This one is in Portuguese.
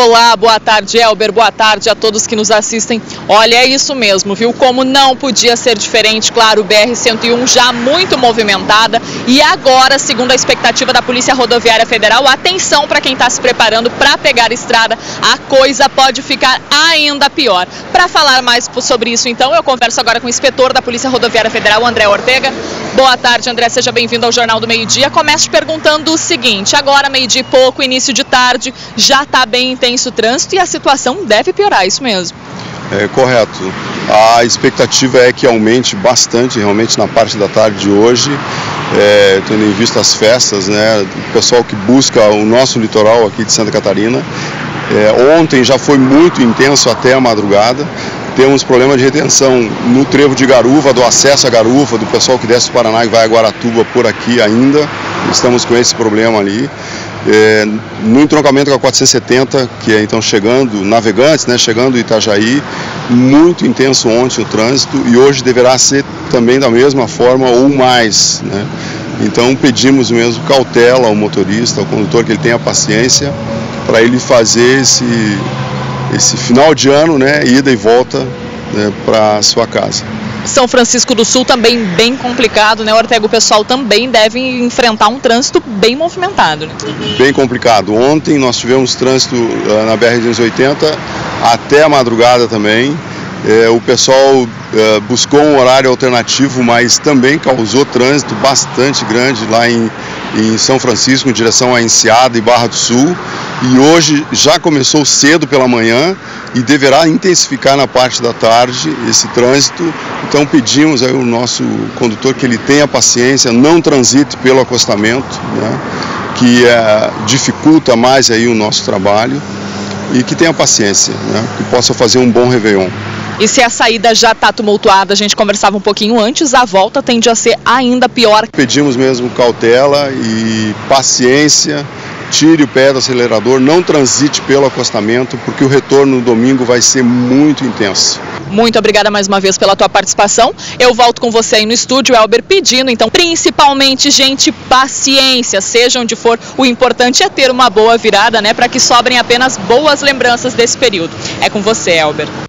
Olá, boa tarde, Elber, boa tarde a todos que nos assistem. Olha, é isso mesmo, viu? Como não podia ser diferente, claro, o BR-101 já muito movimentada e agora, segundo a expectativa da Polícia Rodoviária Federal, atenção para quem está se preparando para pegar a estrada, a coisa pode ficar ainda pior. Para falar mais sobre isso, então, eu converso agora com o inspetor da Polícia Rodoviária Federal, André Ortega. Boa tarde, André, seja bem-vindo ao Jornal do Meio-Dia. Começo perguntando o seguinte: agora, meio-dia e pouco, início de tarde, já está bem intenso o trânsito e a situação deve piorar, isso mesmo. É correto. A expectativa é que aumente bastante realmente na parte da tarde de hoje, é, tendo em vista as festas, né? O pessoal que busca o nosso litoral aqui de Santa Catarina. É, ontem já foi muito intenso até a madrugada. Temos problema de retenção no trevo de Garuva, do acesso a Garuva, do pessoal que desce do Paraná e vai a Guaratuba por aqui ainda. Estamos com esse problema ali. É, no entroncamento com a 470, que é então chegando, navegantes, né, chegando Itajaí, muito intenso ontem o trânsito e hoje deverá ser também da mesma forma ou mais. Né? Então pedimos mesmo cautela ao motorista, ao condutor, que ele tenha paciência para ele fazer esse, esse final de ano, né, ida e volta né, para sua casa. São Francisco do Sul também bem complicado, né? Ortega, o pessoal também deve enfrentar um trânsito bem movimentado. Né? Bem complicado. Ontem nós tivemos trânsito uh, na BR-280 até a madrugada também. É, o pessoal é, buscou um horário alternativo, mas também causou trânsito bastante grande lá em, em São Francisco, em direção a Enseada e Barra do Sul. E hoje já começou cedo pela manhã e deverá intensificar na parte da tarde esse trânsito. Então pedimos ao nosso condutor que ele tenha paciência, não transite pelo acostamento, né, que é, dificulta mais aí o nosso trabalho e que tenha paciência, né, que possa fazer um bom Réveillon. E se a saída já está tumultuada, a gente conversava um pouquinho antes, a volta tende a ser ainda pior. Pedimos mesmo cautela e paciência, tire o pé do acelerador, não transite pelo acostamento, porque o retorno no domingo vai ser muito intenso. Muito obrigada mais uma vez pela tua participação. Eu volto com você aí no estúdio, Elber, pedindo, então, principalmente, gente, paciência, seja onde for. O importante é ter uma boa virada, né, para que sobrem apenas boas lembranças desse período. É com você, Elber.